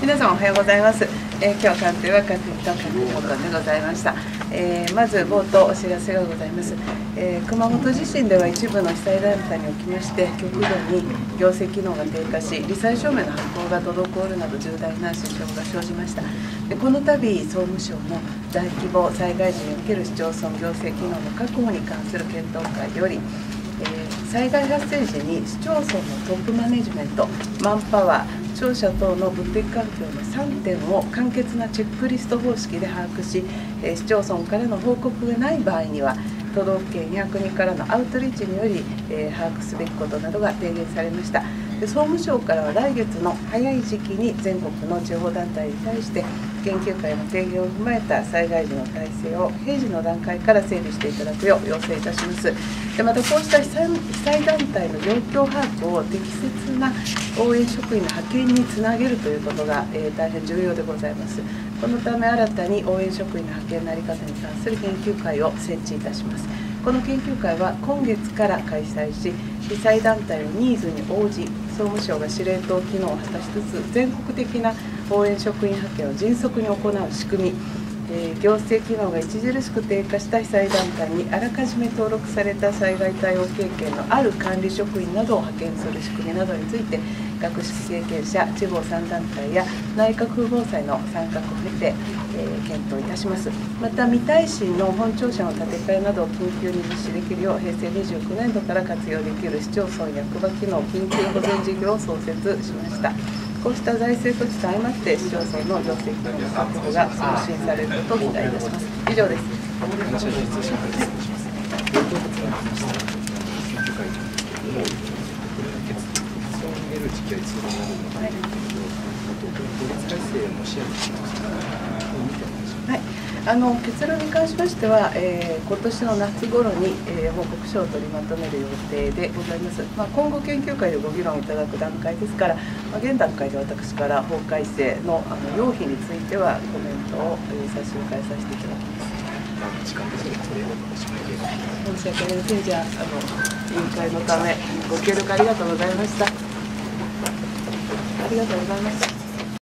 皆様おはようございます。えー、今日は官邸は官邸と官邸本でございました。えー、まず冒頭お知らせがございます、えー、熊本地震では一部の被災団体におきまして極度に行政機能が低下し罹災証明の発行が滞るなど重大な支障が生じましたでこの度総務省の大規模災害時における市町村行政機能の確保に関する検討会より、災害発生時に市町村のトップマネジメントマンパワー庁舎等の物的環境の3点を簡潔なチェックリスト方式で把握し、市町村からの報告がない場合には都道府県や国からのアウトリーチにより、え、把握すべきことなどが提言されました。で総務省からは来月の早い時期に全国の地方団体に対して研究会の提言を踏まえた災害時の体制を平時の段階から整理していただくよう要請いたします。でまたこうした被災団体の状況把握を適切な応援職員の派遣につなげるということが、えー、大変重要でございます。このため新たに応援職員の派遣の在り方に関する研究会を設置いたします。この研究会は今月から開催し被災団体のニーズに応じ総務省が司令塔機能を果たしつつ全国的な応援職員派遣を迅速に行う仕組み、えー、行政機能が著しく低下した被災団体にあらかじめ登録された災害対応経験のある管理職員などを派遣する仕組みなどについて学識経験者地方3団体や内閣府防災の参画を経て、えー、検討いたします。また未耐震の本庁舎の建て替えなどを緊急に実施できるよう平成29年度から活用できる市町村役場機能緊急保全事業を創設しました。こうした財政措置と相まって市町村の行政機能の確保が促進されることを期待いたします以上ですはいあの結論に関しましては、えー、今年の夏頃に、えー、報告書を取りまとめる予定でございます、まあ、今後研究会でご議論いただく段階ですから、まあ、現段階で私から法改正のあの要否についてはコメントを、えー、差し控えさせていただきます。申し訳ありません。じゃああの委員会のためご協力ありがとうございました。ありがとうございました